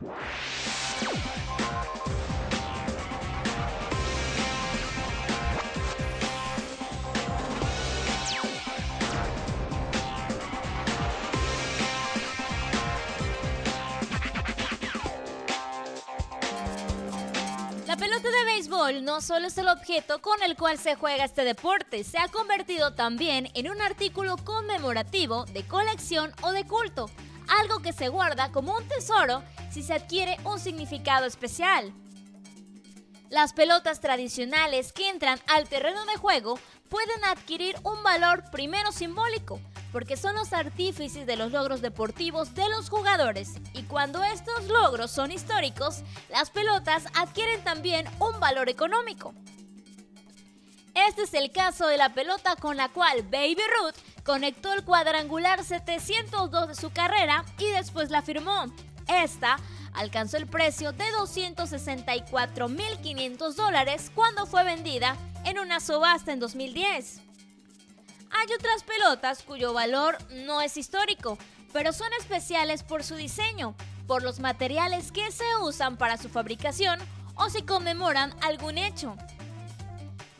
La pelota de béisbol no solo es el objeto con el cual se juega este deporte, se ha convertido también en un artículo conmemorativo de colección o de culto, algo que se guarda como un tesoro si se adquiere un significado especial. Las pelotas tradicionales que entran al terreno de juego pueden adquirir un valor primero simbólico, porque son los artífices de los logros deportivos de los jugadores, y cuando estos logros son históricos, las pelotas adquieren también un valor económico. Este es el caso de la pelota con la cual Baby Ruth conectó el cuadrangular 702 de su carrera y después la firmó. Esta alcanzó el precio de 264.500 dólares cuando fue vendida en una subasta en 2010. Hay otras pelotas cuyo valor no es histórico, pero son especiales por su diseño, por los materiales que se usan para su fabricación o si conmemoran algún hecho.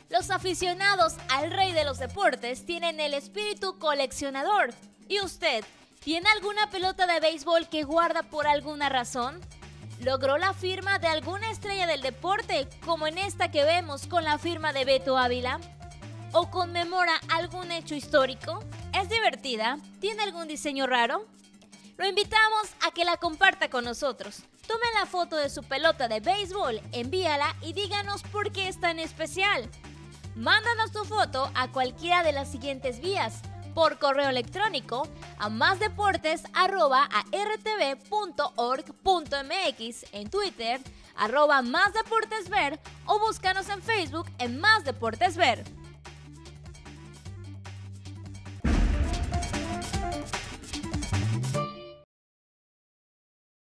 Los aficionados al rey de los deportes tienen el espíritu coleccionador. ¿Y usted tiene alguna pelota de béisbol que guarda por alguna razón? ¿Logró la firma de alguna estrella del deporte, como en esta que vemos con la firma de Beto Ávila? ¿O conmemora algún hecho histórico? ¿Es divertida? ¿Tiene algún diseño raro? Lo invitamos a que la comparta con nosotros. Tome la foto de su pelota de béisbol, envíala y díganos por qué es tan especial. Mándanos tu foto a cualquiera de las siguientes vías por correo electrónico a másdeportes.rtv.org.mx, en Twitter, arroba másdeportesver o búscanos en Facebook en Más Deportes Ver.